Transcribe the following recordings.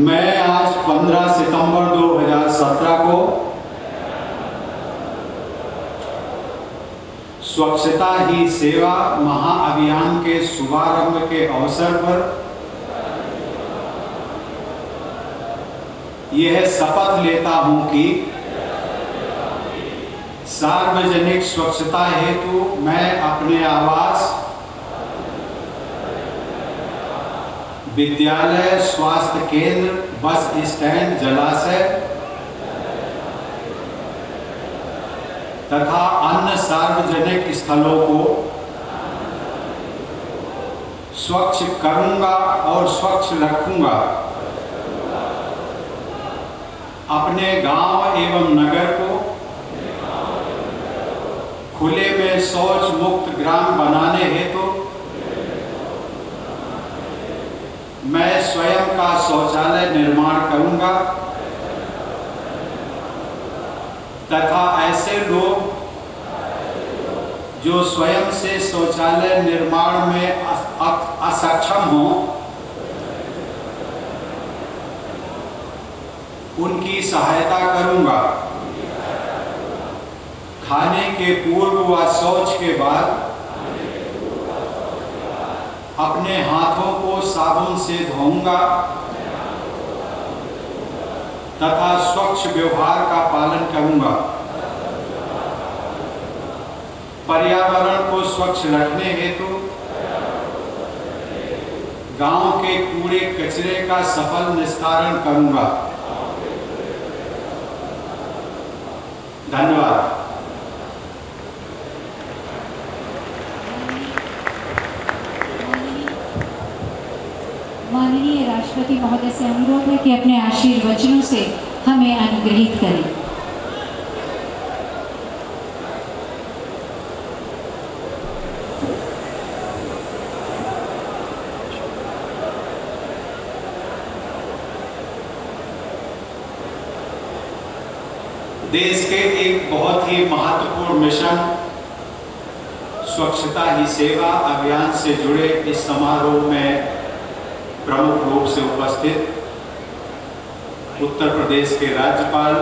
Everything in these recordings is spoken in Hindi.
मैं आज 15 सितंबर 2017 को स्वच्छता ही सेवा महाअभियान के शुभारंभ के अवसर पर यह शपथ लेता हूँ कि सार्वजनिक स्वच्छता हेतु मैं अपने आवास विद्यालय स्वास्थ्य केंद्र, बस स्टैंड, जलाशय, तथा अन्य सार्वजनिक स्थलों को स्वच्छ करूँगा और स्वच्छ रखूँगा। अपने गाँव एवं नगर को खुले में शौच मुक्त ग्राम बनाने हेतु मैं स्वयं का शौचालय निर्माण करूँगा। तथा ऐसे लोग जो स्वयं से शौचालय निर्माण में असक्षम हो, उनकी सहायता करूँगा। खाने के पूर्व व शौच के बाद अपने हाथों को साबुन से धोऊँगा। तथा स्वच्छ व्यवहार का पालन करूँगा। पर्यावरण को स्वच्छ रखने हेतु गाँव के कूड़े कचरे का सफल निस्तारण करूँगा। धन्यवाद। माननीय राष्ट्रपति महोदय से अनुरोध है कि अपने आशीर्वचनों से हमें अनुग्रहित करें। देश के एक बहुत ही महत्वपूर्ण मिशन, स्वच्छता ही सेवा अभियान से जुड़े इस समारोह में प्रमुख रूप से उपस्थित उत्तर प्रदेश के राज्यपाल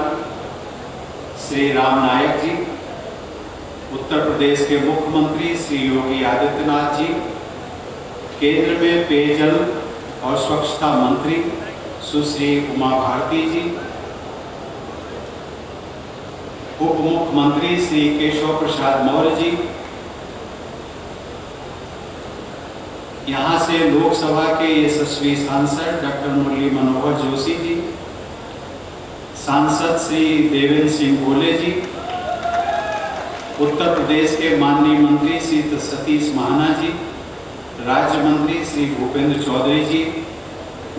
श्री राम नायक जी, उत्तर प्रदेश के मुख्यमंत्री श्री योगी आदित्यनाथ जी, केंद्र में पेयजल और स्वच्छता मंत्री सुश्री उमा भारती जी, उप मुख्यमंत्री श्री केशव प्रसाद मौर्य जी यहाँ से लोकसभा के यशस्वी सांसद डॉक्टर मुरली मनोहर जोशी जी, सांसद श्री देवेंद्र सिंह गोले जी, उत्तर प्रदेश के माननीय मंत्री श्री सतीश महाना जी, राज्य मंत्री श्री भूपेंद्र चौधरी जी,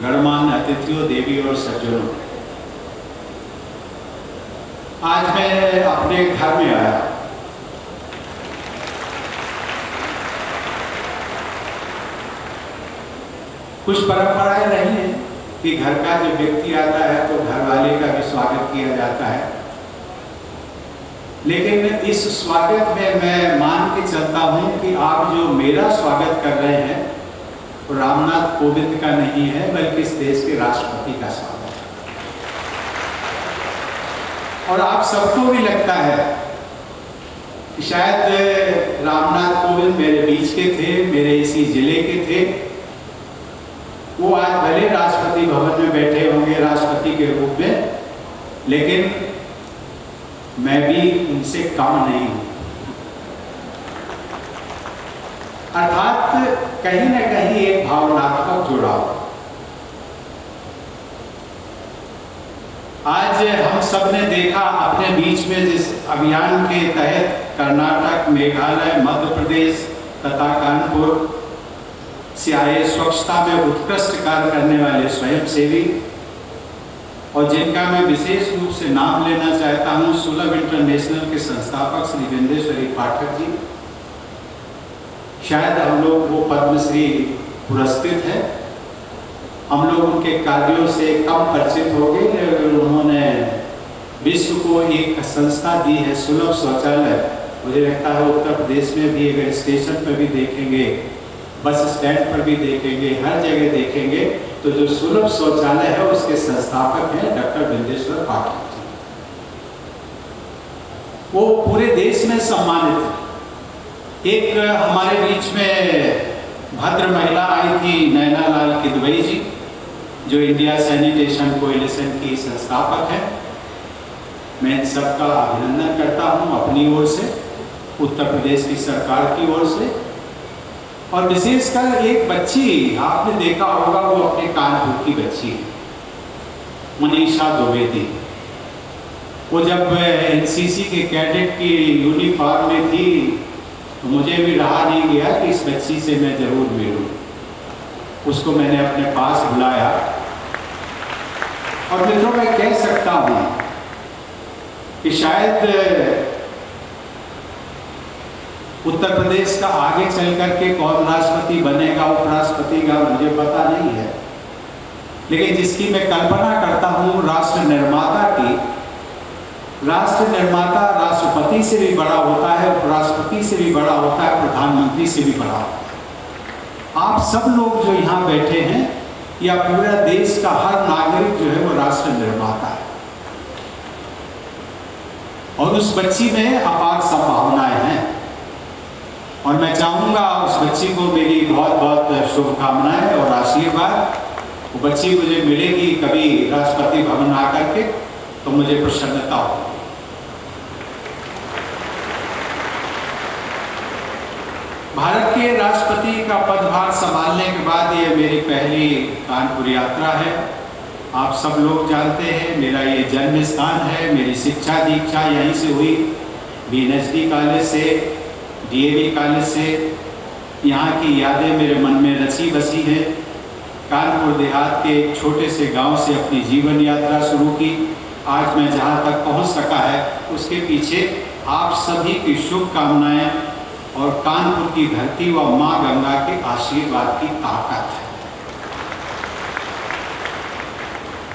गणमान्य अतिथियों, देवी और सज्जनों। आज मैं अपने घर में आया। कुछ परंपराएँ रही हैं कि घर का जो व्यक्ति आता है तो घर वाले का भी स्वागत किया जाता है। लेकिन इस स्वागत में मैं मान के चलता हूँ कि आप जो मेरा स्वागत कर रहे हैं, वो रामनाथ कोविंद का नहीं है, बल्कि इस देश के राष्ट्रपति का स्वागत है। और आप सबको भी लगता है कि शायद रामनाथ कोविंद मेरे बीच के थे, मेरे इसी ज़िले के थे वो आज भले राष्ट्रपति भवन में बैठे होंगे, राष्ट्रपति के रूप में, लेकिन मैं भी उनसे कम नहीं हूँ। अर्थात कहीं ना कहीं एक भावनात्मक जुड़ाव। आज हम सबने देखा अपने बीच में जिस अभियान के तहत कर्नाटक, मेघालय, मध्य प्रदेश तथा कानपुर से आए स्वच्छता में उत्कृष्ट कार्य करने वाले स्वयंसेवी और जिनका मैं विशेष रूप से नाम लेना चाहता हूँ, सुलभ इंटरनेशनल के संस्थापक श्री विंदेश्वरी पाठक जी। शायद हम लोग वो पद्मश्री पुरस्कृत है। हम लोग उनके कार्यों से कम परिचित हो गए लेकिन को एक संस्था दी है, सुलभ शौचालय। मुझे लगता है उत्तर प्रदेश में भी, अगर स्टेशन पर भी देखेंगे बस स्टैंड पर भी देखेंगे, हर जगह देखेंगे। तो जो सुलभ शौचालय है, उसके संस्थापक हैं डॉक्टर बिंदेश्वर पाठक जी। वो पूरे देश में सम्मानित है। एक हमारे बीच में भद्र महिला आई थी नैना लाल किदवई जी, जो इंडिया सैनिटेशन कोएलिशन की संस्थापक है। मैं इन सबका अभिनंदन करता हूँ अपनी ओर से, उत्तर प्रदेश की सरकार की ओर से। और विशेषकर एक बच्ची, आपने देखा होगा वो अपने कानपुर की बच्ची मनीषा द्विवेदी। वो जब एनसीसी के कैडेट की यूनिफॉर्म में थी तो मुझे भी रहा नहीं गया कि इस बच्ची से मैं ज़रूर मिलूं। उसको मैंने अपने पास बुलाया। और मित्रों, मैं कह सकता हूँ कि शायद उत्तर प्रदेश का आगे चल करके कौन राष्ट्रपति बनेगा, उपराष्ट्रपति का मुझे पता नहीं है। लेकिन जिसकी मैं कल्पना करता हूँ, राष्ट्र निर्माता की, राष्ट्र निर्माता राष्ट्रपति से भी बड़ा होता है, उपराष्ट्रपति से भी बड़ा होता है, प्रधानमंत्री से भी बड़ा होता है। आप सब लोग जो यहाँ बैठे हैं, या पूरा देश का हर नागरिक जो है वो राष्ट्र निर्माता है। और उस बच्ची में अपार संभावनाएँ हैं। और मैं चाहूँगा उस बच्ची को मेरी बहुत बहुत शुभकामनाएँ और आशीर्वाद। वो बच्ची मुझे मिलेगी कभी राष्ट्रपति भवन आकर के तो मुझे प्रसन्नता हो भारत के राष्ट्रपति का पदभार संभालने के बाद ये मेरी पहली कानपुर यात्रा है। आप सब लोग जानते हैं, मेरा ये जन्म स्थान है, मेरी शिक्षा दीक्षा यहीं से हुई। बी कॉलेज से डीएवी कॉलेज से यहाँ की यादें मेरे मन में रची बसी हैं। कानपुर देहात के एक छोटे से गाँव से अपनी जीवन यात्रा शुरू की। आज मैं जहाँ तक पहुँच सका है, उसके पीछे आप सभी की शुभकामनाएँ और कानपुर की धरती व माँ गंगा के आशीर्वाद की ताकत है।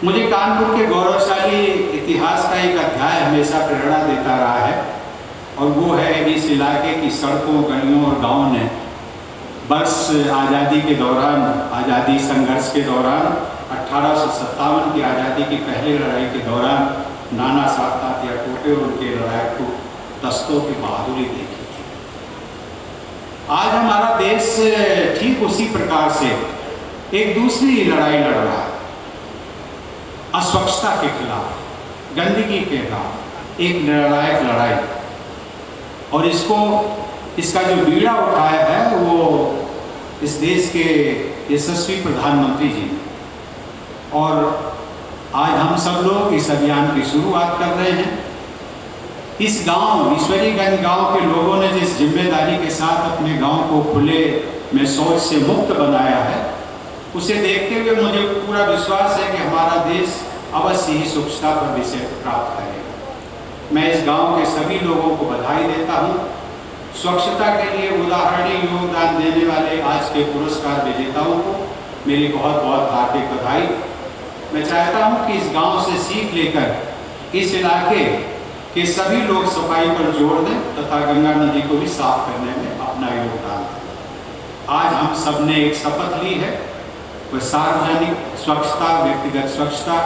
मुझे कानपुर के गौरवशाली इतिहास का एक अध्याय हमेशा प्रेरणा देता रहा है। और वो है इस इलाके की सड़कों, गलियों और गाँव ने वर्ष आज़ादी के दौरान, आज़ादी संघर्ष के दौरान, अठारह की आज़ादी की पहली लड़ाई के दौरान नाना साहब तात्या टोटे और उनके लड़ाकू दस्तों की बहादुरी देखी थी। आज हमारा देश ठीक उसी प्रकार से एक दूसरी लड़ाई लड़ रहा है। अस्वच्छता के खिलाफ, गंदगी के खिलाफ एक निर्णायक लड़ाई। और इसको, इसका जो बीड़ा उठाया है, वो इस देश के यशस्वी प्रधानमंत्री जी ने। और आज हम सब लोग इस अभियान की शुरुआत कर रहे हैं। इस गाँव, ईश्वरीगंज गाँव के लोगों ने जिस ज़िम्मेदारी के साथ अपने गाँव को खुले में शौच से मुक्त बनाया है, उसे देखते हुए मुझे पूरा विश्वास है कि हमारा देश अवश्य ही स्वच्छता पर विषय प्राप्त करेगा। मैं इस गाँव के सभी लोगों को बधाई देता हूँ। स्वच्छता के लिए उदाहरणीय योगदान देने वाले आज के पुरस्कार विजेताओं को मेरी बहुत बहुत हार्दिक बधाई। मैं चाहता हूँ कि इस गाँव से सीख लेकर इस इलाके के सभी लोग सफ़ाई पर जोड़ दें तथा गंगा नदी को भी साफ़ करने में अपना योगदान दें। आज हम सबने एक शपथ ली है। वह सार्वजनिक स्वच्छता, व्यक्तिगत स्वच्छता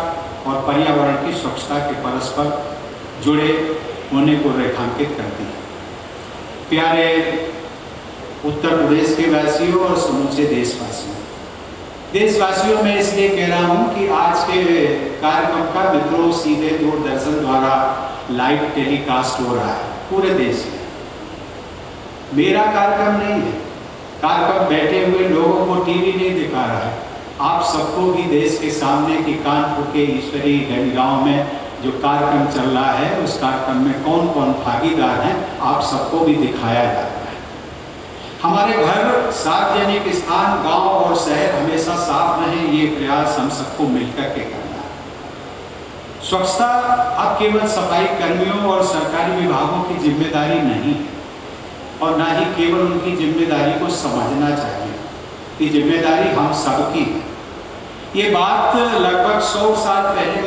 और पर्यावरण की स्वच्छता के परस्पर जुड़े होने को रेखांकित करती है। प्यारे उत्तर प्रदेश के वासियों और समूचे देशवासियों देशवासियों, में इसलिए कह रहा हूँ कि आज के कार्यक्रम का मित्रों सीधे दूरदर्शन द्वारा लाइव टेलीकास्ट हो रहा है, पूरे देश में। मेरा कार्यक्रम नहीं है। कार्यक्रम बैठे हुए लोगों को टीवी नहीं दिखा रहा है। आप सबको भी देश के सामने की कानपुर के ईश्वरी गाँव में जो कार्यक्रम चल रहा है, उस कार्यक्रम में कौन कौन भागीदार हैं, आप सबको भी दिखाया जाता है। हमारे घर सार्वजनिक स्थान, गाँव और शहर हमेशा साफ़ रहे, ये प्रयास हम सबको मिलकर के करना है। स्वच्छता, अब केवल सफ़ाई कर्मियों और सरकारी विभागों की ज़िम्मेदारी नहीं है, और ना ही केवल उनकी ज़िम्मेदारी को समझना चाहिए। ये ज़िम्मेदारी हम सबकी है। ये बात लगभग सौ साल पहले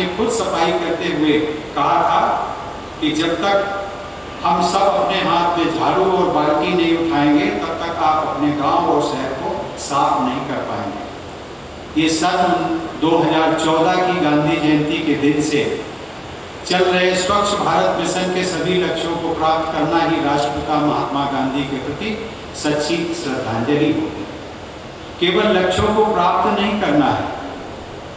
ने खुद सफ़ाई करते हुए कहा था कि जब तक हम सब अपने हाथ में झाड़ू और बाल्टी नहीं उठाएँगे, तब तक आप अपने गाँव और शहर को साफ़ नहीं कर पाएँगे। ये सन 2014 की गांधी जयंती के दिन से चल रहे स्वच्छ भारत मिशन के सभी लक्ष्यों को प्राप्त करना ही राष्ट्रपिता महात्मा गांधी के प्रति सच्ची श्रद्धांजलि होगी। केवल लक्ष्यों को प्राप्त नहीं करना है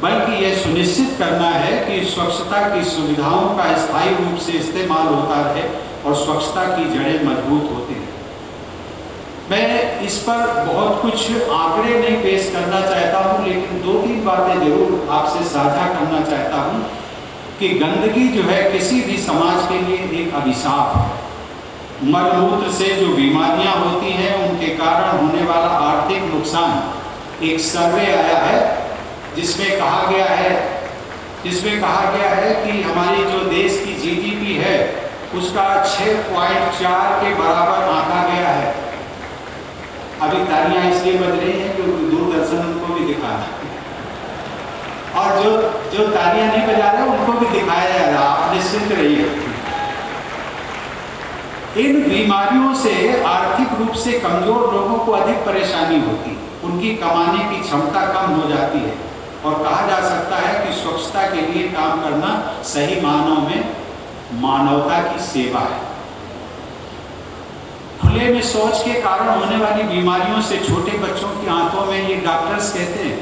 बल्कि यह सुनिश्चित करना है कि स्वच्छता की सुविधाओं का स्थायी रूप से इस्तेमाल होता रहे और स्वच्छता की जड़ें मज़बूत होती रहे। मैं इस पर बहुत कुछ आंकड़े नहीं पेश करना चाहता हूँ, लेकिन दो तीन बातें ज़रूर आपसे साझा करना चाहता हूँ कि गंदगी जो है किसी भी समाज के लिए एक अभिशाप है। मलमूत्र से जो बीमारियाँ होती हैं, उनके कारण होने वाला आर्थिक नुकसान। एक सर्वे आया है जिसमें कहा गया है, जिसमें कहा गया है कि हमारी जो देश की जीडीपी है, उसका 6.4 के बराबर आंका गया है। अभी तालियाँ इसलिए बज रही हैं क्योंकि दूरदर्शन उनको भी दिखाना और जो जो तालियाँ नहीं बजा रहे, उनको भी दिखाया जा रहा आप निश्चिंत रहिए। इन बीमारियों से आर्थिक रूप से कमज़ोर लोगों को अधिक परेशानी होती। उनकी कमाने की क्षमता कम हो जाती है। और कहा जा सकता है कि स्वच्छता के लिए काम करना सही मानव में मानवता की सेवा है। खुले में शौच के कारण होने वाली बीमारियों से छोटे बच्चों की आंतों में ये डॉक्टर्स कहते हैं,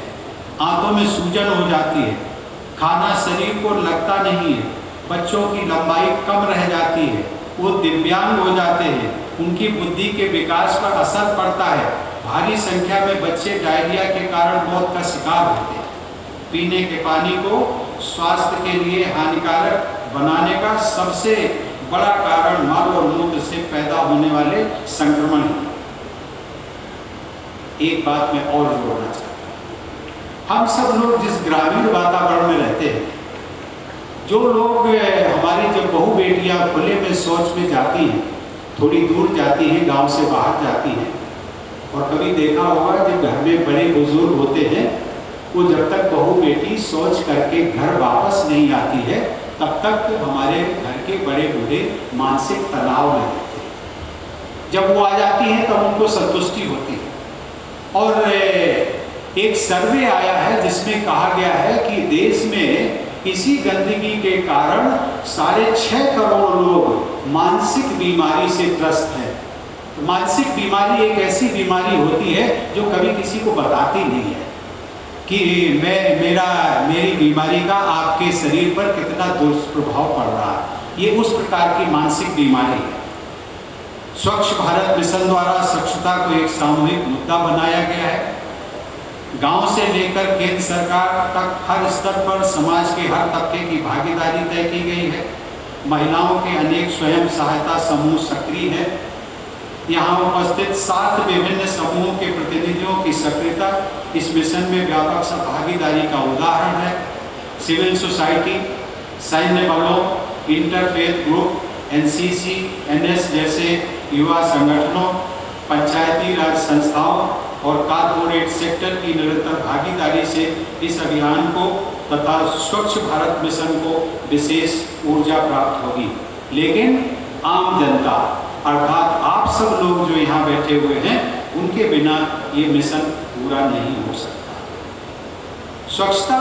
आंतों में सूजन हो जाती है। खाना शरीर को लगता नहीं है, बच्चों की लंबाई कम रह जाती है, वो दिव्यांग हो जाते हैं, उनकी बुद्धि के विकास पर असर पड़ता है। भारी संख्या में बच्चे डायरिया के कारण मौत का शिकार होते हैं। पीने के पानी को स्वास्थ्य के लिए हानिकारक बनाने का सबसे बड़ा कारण मल और मूत्र से पैदा होने वाले संक्रमण है। एक बात मैं और जोड़ना चाहता हम सब लोग जिस ग्रामीण वातावरण में रहते हैं, जो लोग हमारी जब बहु बेटियाँ खुले में सोच में जाती हैं, थोड़ी दूर जाती हैं, गाँव से बाहर जाती हैं, और कभी देखा होगा जब घर में बड़े बुज़ुर्ग होते हैं वो जब तक बहू बेटी सोच करके घर वापस नहीं आती है, तब तक हमारे घर के बड़े बूढ़े मानसिक तनाव में रहते हैं। जब वो आ जाती हैं, तब उनको संतुष्टि होती है। और एक सर्वे आया है जिसमें कहा गया है कि देश में इसी गंदगी के कारण साढ़े छः करोड़ लोग मानसिक बीमारी से त्रस्त हैं। तो मानसिक बीमारी एक ऐसी बीमारी होती है जो कभी किसी को बताती नहीं है। कि मैं, मेरा, मेरी बीमारी का आपके शरीर पर कितना दुष्प्रभाव पड़ रहा है। ये उस प्रकार की मानसिक बीमारी है। स्वच्छ भारत मिशन द्वारा स्वच्छता को एक सामूहिक मुद्दा बनाया गया है। गाँव से लेकर केंद्र सरकार तक हर स्तर पर समाज के हर तबके की भागीदारी तय की गई है। महिलाओं के अनेक स्वयं सहायता समूह सक्रिय हैं। यहाँ उपस्थित सात विभिन्न समूहों के प्रतिनिधियों की सक्रियता इस मिशन में व्यापक सहभागीदारी का उदाहरण है। सिविल सोसाइटी सैन्य बलों इंटरफेथ ग्रुप एनसीसी, एनएस जैसे युवा संगठनों पंचायती राज संस्थाओं और कारपोरेट सेक्टर की निरंतर भागीदारी से इस अभियान को तथा स्वच्छ भारत मिशन को विशेष ऊर्जा प्राप्त होगी। लेकिन आम जनता अर्थात आप सब लोग जो यहाँ बैठे हुए हैं, उनके बिना ये मिशन पूरा नहीं हो सकता। स्वच्छता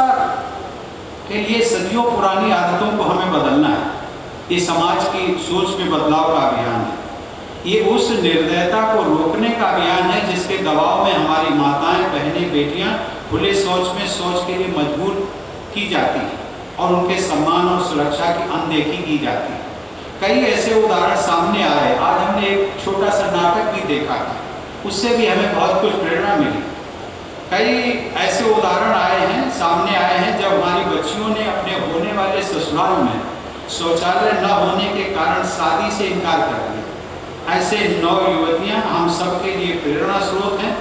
के लिए सदियों पुरानी आदतों को हमें बदलना है। ये समाज की सोच में बदलाव का अभियान है। ये उस निर्दयता को रोकने का अभियान है जिसके दबाव में हमारी माताएँ, बहनें, बेटियाँ खुले सोच में सोच के लिए मजबूर की जाती है और उनके सम्मान और सुरक्षा की अनदेखी की जाती है। कई ऐसे उदाहरण सामने आए। आज हमने एक छोटा सा नाटक भी देखा था। उससे भी हमें बहुत कुछ प्रेरणा मिली। कई ऐसे उदाहरण आए हैं, सामने आए हैं, जब हमारी बच्चियों ने अपने होने वाले ससुराल में शौचालय न होने के कारण शादी से इनकार कर दिया। ऐसे नौ युवतियाँ हम सबके लिए प्रेरणा स्रोत हैं।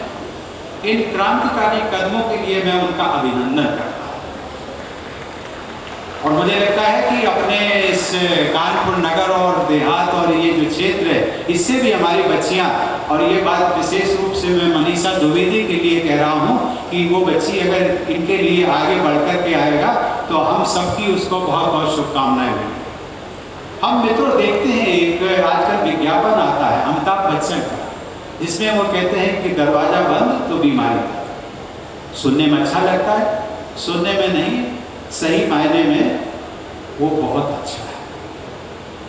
इन क्रांतिकारी कदमों के लिए मैं उनका अभिनंदन करता और मुझे लगता है कि अपने इस कानपुर नगर और देहात और ये जो क्षेत्र है, इससे भी हमारी बच्चियाँ, और ये बात विशेष रूप से मैं मनीषा द्विवेदी के लिए कह रहा हूँ कि वो बच्ची अगर इनके लिए आगे बढ़ कर के आएगा तो हम सबकी उसको बहुत बहुत शुभकामनाएँ देंगे हम मित्रों देखते हैं, एक आजकल विज्ञापन आता है, अमिताभ बच्चन का, जिसमें वो कहते हैं कि दरवाज़ा बंद तो बीमारी, सुनने में अच्छा लगता है, सुनने में नहीं सही मायने में वो बहुत अच्छा है।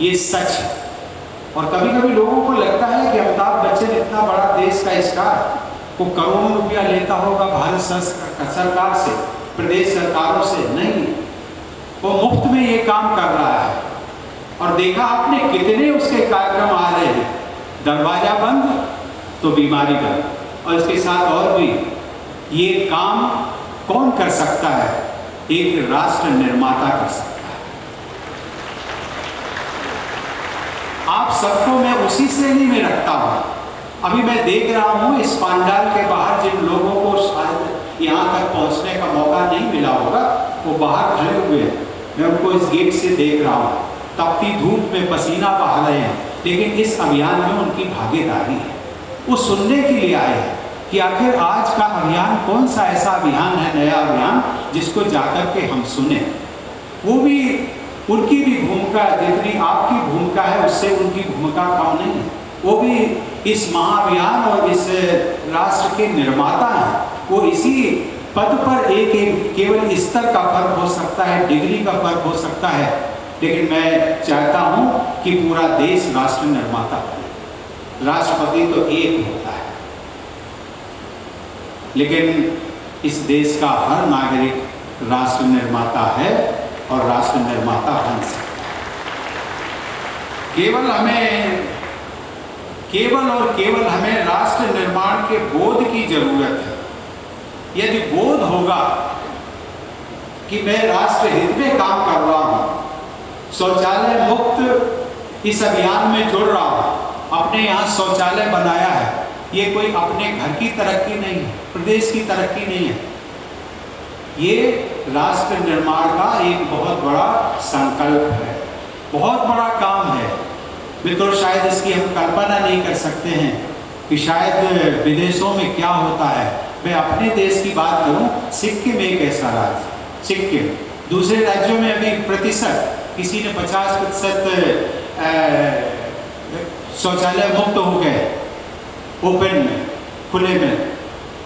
ये सच है। और कभी कभी लोगों को लगता है कि अमिताभ बच्चन इतना बड़ा देश का स्टार वो करोड़ों रुपया लेता होगा भारत सरकार से, प्रदेश सरकारों से। नहीं। वो मुफ़्त में ये काम कर रहा है। और देखा आपने कितने उसके कार्यक्रम आ रहे हैं। दरवाज़ा बंद तो बीमारी बंद। और इसके साथ और भी। ये काम कौन कर सकता है? एक राष्ट्र निर्माता कर सकता है। आप सबको मैं उसी श्रेणी में रखता हूँ। अभी मैं देख रहा हूँ इस पांडाल के बाहर जिन लोगों को शायद यहाँ तक पहुँचने का मौका नहीं मिला होगा, वो बाहर खड़े हुए हैं। मैं उनको इस गेट से देख रहा हूँ। तपती धूप में पसीना बहा रहे हैं, लेकिन इस अभियान में उनकी भागीदारी है। वो सुनने के लिए आए हैं। कि आखिर आज का अभियान कौन सा ऐसा अभियान है, नया अभियान जिसको जाकर के हम सुने? वो भी, उनकी भी भूमिका जितनी आपकी भूमिका है, उससे उनकी भूमिका कम नहीं है। वो भी इस महाअभियान और इस राष्ट्र के निर्माता हैं। वो इसी पद पर एक एक, केवल स्तर का फ़र्क हो सकता है, डिग्री का फ़र्क हो सकता है। लेकिन मैं चाहता हूँ कि पूरा देश राष्ट्र निर्माता राष्ट्रपति तो एक होता है लेकिन इस देश का हर नागरिक राष्ट्र निर्माता है और राष्ट्र निर्माता बन सकता है। केवल हमें, केवल और केवल हमें राष्ट्र निर्माण के बोध की ज़रूरत है। यदि बोध होगा कि मैं राष्ट्र हित में काम कर रहा हूँ, शौचालय मुक्त इस अभियान में जुड़ रहा हूँ, अपने यहाँ शौचालय बनाया है ये कोई अपने घर की तरक्की नहीं है, प्रदेश की तरक्की नहीं है। ये राष्ट्र निर्माण का एक बहुत बड़ा संकल्प है, बहुत बड़ा काम है। मित्रों शायद इसकी हम कल्पना नहीं कर सकते हैं कि शायद विदेशों में क्या होता है। मैं अपने देश की बात करूँ, सिक्किम एक ऐसा राज्य सिक्किम। दूसरे राज्यों में अभी प्रतिशत, किसी ने 50 प्रतिशत शौचालय मुक्त हो गए। ओपन में, खुले में।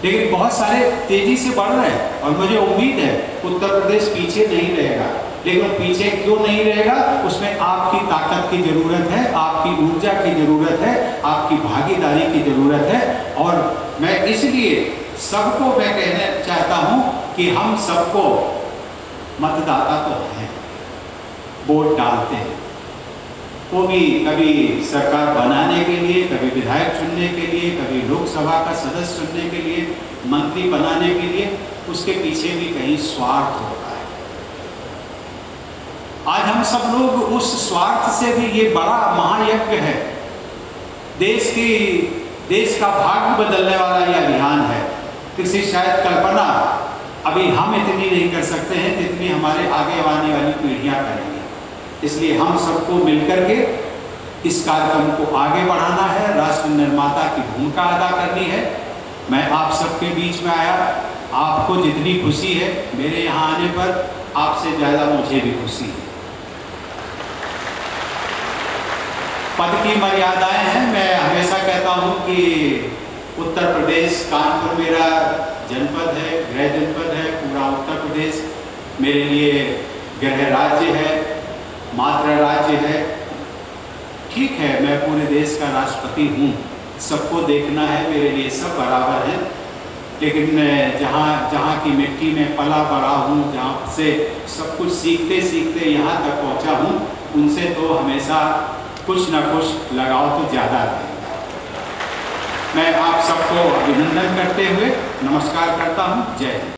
लेकिन बहुत सारे तेज़ी से बढ़ रहे हैं और मुझे उम्मीद है उत्तर प्रदेश पीछे नहीं रहेगा। लेकिन पीछे क्यों नहीं रहेगा, उसमें आपकी ताकत की ज़रूरत है, आपकी ऊर्जा की ज़रूरत है, आपकी भागीदारी की ज़रूरत है। और मैं इसलिए सबको मैं कहना चाहता हूँ कि हम सबको मतदाता तो हैं, वोट डालते हैं। वो भी कभी सरकार बनाने के लिए, कभी विधायक चुनने के लिए, कभी लोकसभा का सदस्य चुनने के लिए, मंत्री बनाने के लिए, उसके पीछे भी कहीं स्वार्थ होता है। आज हम सब लोग उस स्वार्थ से भी ये बड़ा महायज्ञ है। देश की, देश का भाग्य बदलने वाला ये अभियान है। किसी शायद कल्पना अभी हम इतनी नहीं कर सकते हैं जितनी हमारे आगे आने वाली पीढ़ियाँ करेंगी। इसलिए हम सबको मिलकर के इस कार्यक्रम को आगे बढ़ाना है, राष्ट्र निर्माता की भूमिका अदा करनी है। मैं आप सबके बीच में आया, आपको जितनी खुशी है, मेरे यहाँ आने पर आपसे ज़्यादा मुझे भी खुशी है। पद की मर्यादाएँ हैं, मैं हमेशा कहता हूँ कि उत्तर प्रदेश कानपुर मेरा जनपद है, गृह जनपद है, पूरा उत्तर प्रदेश मेरे लिए गृह राज्य है। मात्र राज्य है। ठीक है, मैं पूरे देश का राष्ट्रपति हूँ। सबको देखना है, मेरे लिए सब बराबर हैं। लेकिन जहाँ जहाँ की मिट्टी में पला पड़ा हूँ, जहाँ से सब कुछ सीखते सीखते यहाँ तक पहुँचा हूँ, उनसे तो हमेशा कुछ ना कुछ लगाव तो ज़्यादा रहेगा मैं आप सबको अभिनंदन करते हुए नमस्कार करता हूँ। जय हिंद।